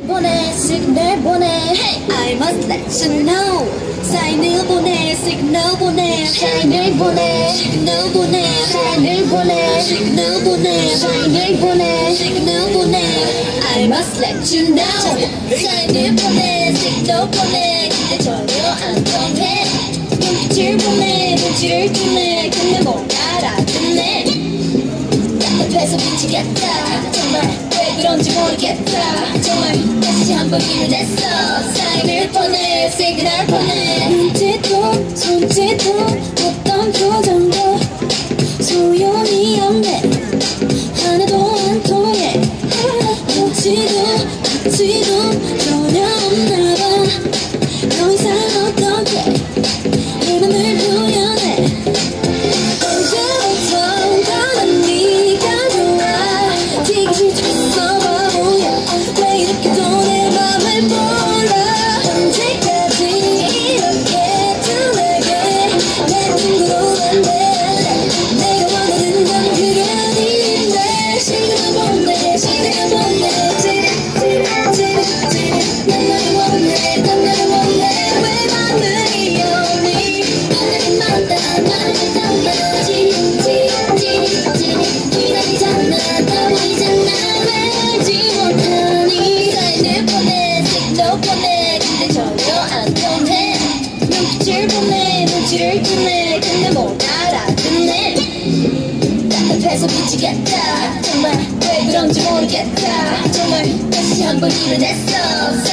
보내 시그널 보내. Hey, I must let you know. 사인을 보내 시그널 보내. 사인을 보내 시그널 보내. 사인을 보내 시그널 보내. 사인을 보내 시그널 보내. I must let you know. 사인을 보내 시그널 보내. 근데 전혀 안 통해. 눈빛을 보내 눈치를 주네 근데 못 알아듣네. 답답해서 미치겠다. 정말. 왜 그런지 모르겠다 정말 다시 한번 일을 냈어 사인을 보내 시그널 보내 눈짓도 손짓도 어떤 표정도 소용이 없네. 하나도 안 통해. 눈치도 눈치도 전혀 없나봐 눈빛을 보내 눈치를 주네 근데 못 알아듣네 해서 미치겠다. 정말 왜 그런지 모르겠다. 정말 다시 한번 일을 냈어